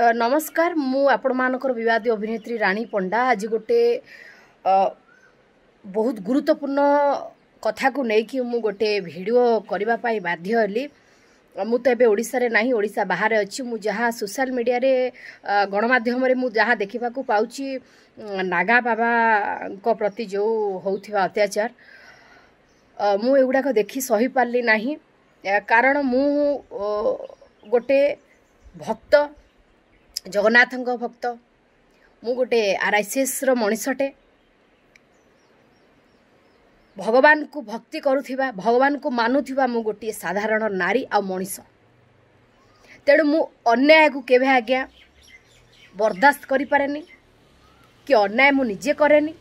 ଅ, ନମସ୍କାର ମୁଁ ଆପଣମାନଙ୍କର ବିବାଦୀ ଅଭିନେତ୍ରୀ ରାଣୀ ପଣ୍ଡା ଆଜି ଗୋଟେ ଅ, ବହୁତ ଗୁରୁତ୍ୱପୂର୍ଣ୍ଣ କଥାକୁ ନେଇକି ମୁଁ ଗୋଟେ ଭିଡ଼ିଓ କରିବା ପାଇଁ ବାଧ୍ୟ ହେଲି ମୁଁ ତ ଏବେ ଓଡ଼ିଶାରେ ନାହିଁ ଓଡ଼ିଶା ବାହାରେ ଅଛି। ମୁଁ ଯାହା ସୋସିଆଲ ମିଡ଼ିଆରେ ଅ, ଗଣମାଧ୍ୟମରେ ମୁଁ ଯାହା ଦେଖିବାକୁ ପାଉଛି ଉଁ, ନାଗା ବାବାଙ୍କ ପ୍ରତି ଯେଉଁ ହେଉଥିବା ଅତ୍ୟାଚାର ଅ, ମୁଁ ଏଗୁଡ଼ାକ ଦେଖି ସହିପାରିଲି ନାହିଁ। ଆ, କାରଣ ମୁଁ ଅ, ଗୋଟେ ଭକ୍ତ ଜଗନ୍ନାଥଙ୍କ ଭକ୍ତ ମୁଁ ଗୋଟେ ଆର୍ଆଇସିଏସ୍ର ମଣିଷଟେ। ଭଗବାନଙ୍କୁ ଭକ୍ତି କରୁଥିବା ଭଗବାନଙ୍କୁ ମାନୁଥିବା ମୁଁ ଗୋଟିଏ ସାଧାରଣ ନାରୀ ଆଉ ମଣିଷ। ତେଣୁ ମୁଁ ଅନ୍ୟାୟକୁ କେବେ ଆଜ୍ଞା ବରଦାସ୍ତ କରିପାରେନି କି ଅନ୍ୟାୟ ମୁଁ ନିଜେ କରେନି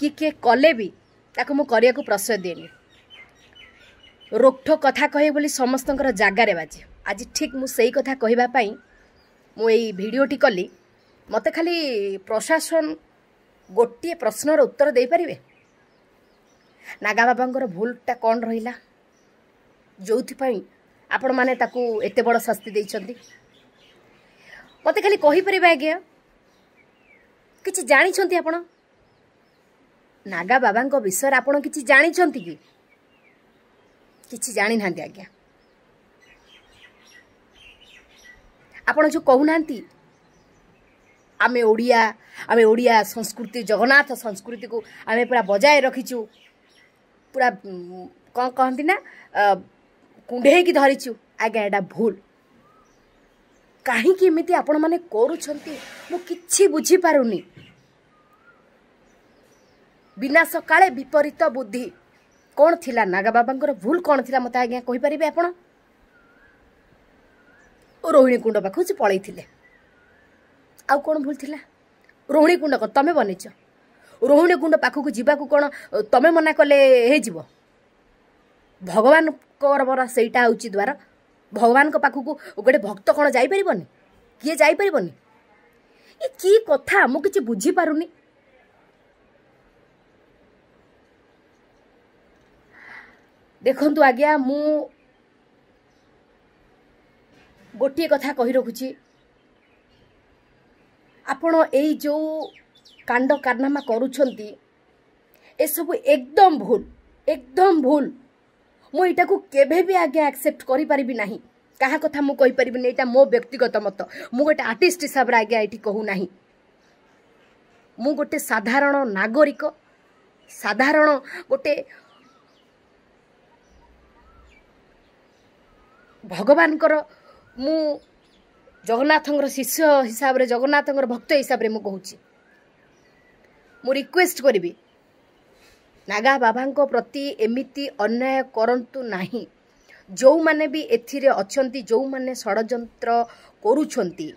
କି କିଏ କଲେ ବି ତାକୁ ମୁଁ କରିବାକୁ ପ୍ରଶ୍ରୟ ଦିଏନି। ରୋକଠୋକ କଥା କହେ ବୋଲି ସମସ୍ତଙ୍କର ଜାଗାରେ ବାଜେ। ଆଜି ଠିକ୍ ମୁଁ ସେଇ କଥା କହିବା ପାଇଁ ମୁଁ ଏଇ ଭିଡ଼ିଓଟି କଲି ମୋତେ ଖାଲି ପ୍ରଶାସନ ଗୋଟିଏ ପ୍ରଶ୍ନର ଉତ୍ତର ଦେଇପାରିବେ? ନାଗା ବାବାଙ୍କର ଭୁଲଟା କ'ଣ ରହିଲା? ଯେଉଁଥିପାଇଁ ଆପଣମାନେ ତାକୁ ଏତେ ବଡ଼ ଶାସ୍ତି ଦେଇଛନ୍ତି? ମୋତେ ଖାଲି କହିପାରିବେ ଆଜ୍ଞା? କିଛି ଜାଣିଛନ୍ତି ଆପଣ? ନାଗା ବାବାଙ୍କ ବିଷୟରେ ଆପଣ କିଛି ଜାଣିଛନ୍ତି କି? କିଛି ଜାଣିନାହାନ୍ତି ଆଜ୍ଞା। ଆପଣ ଯେଉଁ କହୁନାହାନ୍ତି ଆମେ ଓଡ଼ିଆ ଆମେ ଓଡ଼ିଆ ସଂସ୍କୃତି ଜଗନ୍ନାଥ ସଂସ୍କୃତିକୁ ଆମେ ପୁରା ବଜାୟ ରଖିଛୁ। ପୁରା ଉଁ, କ'ଣ କହନ୍ତି ନା ଅ, କୁଣ୍ଢେଇକି ଧରିଛୁ। ଆଜ୍ଞା ଏଇଟା ଭୁଲ। କାହିଁକି ଏମିତି ଆପଣମାନେ କରୁଛନ୍ତି? ମୁଁ କିଛି ବୁଝିପାରୁନି। ବିନାଶ କାଳେ ବିପରୀତ ବୁଦ୍ଧି। କ'ଣ ଥିଲା ନାଗା ବାବାଙ୍କର ଭୁଲ କ'ଣ ଥିଲା ମୋତେ ଆଜ୍ଞା କହିପାରିବେ ଆପଣ? ରୋହିଣୀ କୁଣ୍ଡ ପାଖକୁ ସେ ପଳେଇଥିଲେ। ଆଉ କ'ଣ ଭୁଲ ଥିଲା? ରୋହିଣୀ କୁଣ୍ଡ କ'ଣ ତମେ ବନେଇଛ ରୋହିଣୀ କୁଣ୍ଡ ପାଖକୁ ଯିବାକୁ କ'ଣ ତମେ ମନା କଲେ ହେଇଯିବ? ଭଗବାନଙ୍କର ସେଇଟା ହେଉଛି ଦ୍ୱାର। ଭଗବାନଙ୍କ ପାଖକୁ ଗୋଟେ ଭକ୍ତ କ'ଣ ଯାଇପାରିବନି? କିଏ ଯାଇପାରିବନି? ଏ କି କଥା? ମୁଁ କିଛି ବୁଝିପାରୁନି। ଦେଖନ୍ତୁ ଆଜ୍ଞା ମୁଁ ଗୋଟିଏ କଥା କହି ରଖୁଛି। ଆପଣ ଏଇ ଯେଉଁ କାଣ୍ଡ କାରନାମା କରୁଛନ୍ତି ଏସବୁ ଏକଦମ ଭୁଲ ଏକଦମ ଭୁଲ। ମୁଁ ଏଇଟାକୁ କେବେ ବି ଆଜ୍ଞା ଆକ୍ସେପ୍ଟ କରିପାରିବି ନାହିଁ। କାହା କଥା ମୁଁ କହିପାରିବିନି ଏଇଟା ମୋ ବ୍ୟକ୍ତିଗତ ମତ। ମୁଁ ଗୋଟେ ଆର୍ଟିଷ୍ଟ ହିସାବରେ ଆଜ୍ଞା ଏଇଠି କହୁନାହିଁ। ମୁଁ ଗୋଟେ ସାଧାରଣ ନାଗରିକ ସାଧାରଣ ଗୋଟେ ଭଗବାନଙ୍କର ମୁଁ ଜଗନ୍ନାଥଙ୍କର ଶିଷ୍ୟ ହିସାବରେ ଜଗନ୍ନାଥଙ୍କର ଭକ୍ତ ହିସାବରେ ମୁଁ କହୁଛି। ମୁଁ ରିକ୍ୱେଷ୍ଟ କରିବି। ନାଗା ବାବାଙ୍କ ପ୍ରତି ଏମିତି ଅନ୍ୟାୟ କରନ୍ତୁ ନାହିଁ। ଯେଉଁମାନେ ବି ଏଥିରେ ଅଛନ୍ତି ଯେଉଁମାନେ ଷଡ଼ଯନ୍ତ୍ର କରୁଛନ୍ତି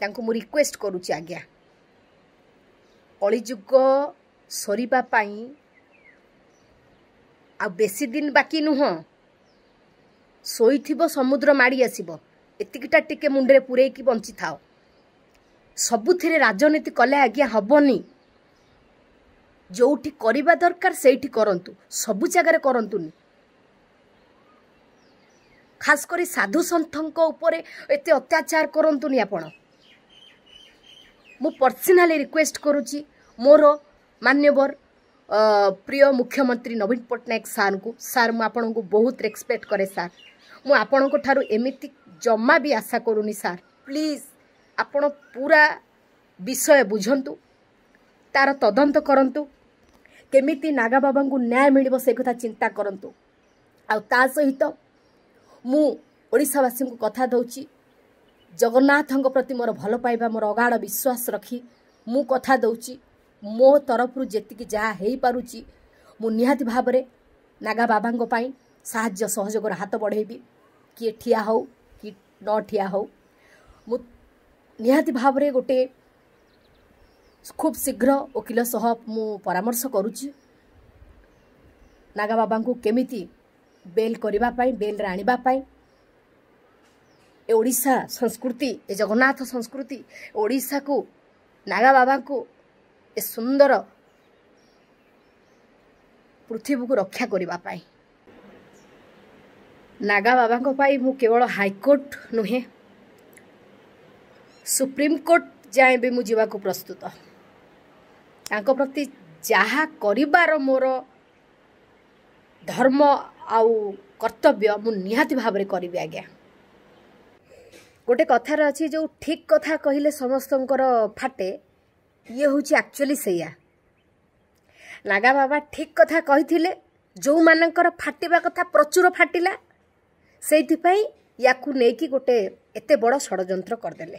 ତାଙ୍କୁ ମୁଁ ରିକ୍ୱେଷ୍ଟ କରୁଛି ଆଜ୍ଞା। କଳିଯୁଗ ସରିବା ପାଇଁ ଆଉ ବେଶୀ ଦିନ ବାକି ନୁହଁ। ଶୋଇଥିବ ସମୁଦ୍ର ମାଡ଼ି ଆସିବ। ଏତିକିଟା ଟିକେ ମୁଣ୍ଡରେ ପୂରେଇକି ବଞ୍ଚିଥାଅ। ସବୁଥିରେ ରାଜନୀତି କଲେ ଆଜ୍ଞା ହବନି। ଯୋଉଠି କରିବା ଦରକାର ସେଇଠି କରନ୍ତୁ ସବୁ ଜାଗାରେ କରନ୍ତୁନି। ଖାସ କରି ସାଧୁ ସନ୍ଥଙ୍କ ଉପରେ ଏତେ ଅତ୍ୟାଚାର କରନ୍ତୁନି ଆପଣ। ମୁଁ ପର୍ସନାଲି ରିକ୍ୱେଷ୍ଟ କରୁଛି ମୋର ମାନ୍ୟବର ପ୍ରିୟ ମୁଖ୍ୟମନ୍ତ୍ରୀ ନବୀନ ପଟ୍ଟନାୟକ ସାର୍ଙ୍କୁ। ସାର୍ ମୁଁ ଆପଣଙ୍କୁ ବହୁତ ରେସ୍ପେକ୍ଟ କରେ ସାର୍। ମୁଁ ଆପଣଙ୍କ ଠାରୁ ଏମିତି ଜମା ବି ଆଶା କରୁନି ସାର୍। ପ୍ଲିଜ୍ ଆପଣ ପୁରା ବିଷୟ ବୁଝନ୍ତୁ ତାର ତଦନ୍ତ କରନ୍ତୁ କେମିତି ନାଗା ବାବାଙ୍କୁ ନ୍ୟାୟ ମିଳିବ ସେ କଥା ଚିନ୍ତା କରନ୍ତୁ। ଆଉ ତା ସହିତ ମୁଁ ଓଡ଼ିଶାବାସୀଙ୍କୁ କଥା ଦେଉଛି ଜଗନ୍ନାଥଙ୍କ ପ୍ରତି ମୋର ଭଲ ପାଇବା ମୋର ଅଗାଢ଼ ବିଶ୍ୱାସ ରଖି ମୁଁ କଥା ଦେଉଛି ମୋ ତରଫରୁ ଯେତିକି ଯାହା ହେଇପାରୁଛି ମୁଁ ନିହାତି ଭାବରେ ନାଗା ବାବାଙ୍କ ପାଇଁ ସାହାଯ୍ୟ ସହଯୋଗର ହାତ ବଢ଼େଇବି କିଏ ଠିଆ ହଉ ନ ଠିଆ ହଉ ମୁଁ ନିହାତି ଭାବରେ ଗୋଟେ ଖୁବ୍ ଶୀଘ୍ର ଓକିଲ ସହ ମୁଁ ପରାମର୍ଶ କରୁଛି ନାଗା ବାବାଙ୍କୁ କେମିତି ବେଲ୍ କରିବା ପାଇଁ ବେଲ୍ରେ ଆଣିବା ପାଇଁ ଏ ଓଡ଼ିଶା ସଂସ୍କୃତି ଏ ଜଗନ୍ନାଥ ସଂସ୍କୃତି ଓଡ଼ିଶାକୁ ନାଗା ବାବାଙ୍କୁ ଏ ସୁନ୍ଦର ପୃଥିବୀକୁ ରକ୍ଷା କରିବା ପାଇଁ ନାଗା ବାବାଙ୍କ ପାଇଁ ମୁଁ କେବଳ ହାଇକୋର୍ଟ ନୁହେଁ ସୁପ୍ରିମକୋର୍ଟ ଯାଏଁ ବି ମୁଁ ଯିବାକୁ ପ୍ରସ୍ତୁତ। ତାଙ୍କ ପ୍ରତି ଯାହା କରିବାର ମୋର ଧର୍ମ ଆଉ କର୍ତ୍ତବ୍ୟ ମୁଁ ନିହାତି ଭାବରେ କରିବି ଆଜ୍ଞା। ଗୋଟେ କଥାରେ ଅଛି ଯେଉଁ ଠିକ୍ କଥା କହିଲେ ସମସ୍ତଙ୍କର ଫାଟେ ଇଏ ହେଉଛି ଆକ୍ଚୁଆଲି ସେଇଆ। ନାଗା ବାବା ଠିକ୍ କଥା କହିଥିଲେ ଯେଉଁମାନଙ୍କର ଫାଟିବା କଥା ପ୍ରଚୁର ଫାଟିଲା ସେଇଥିପାଇଁ ୟାକୁ ନେଇକି ଗୋଟେ ଏତେ ବଡ଼ ଷଡ଼ଯନ୍ତ୍ର କରିଦେଲେ।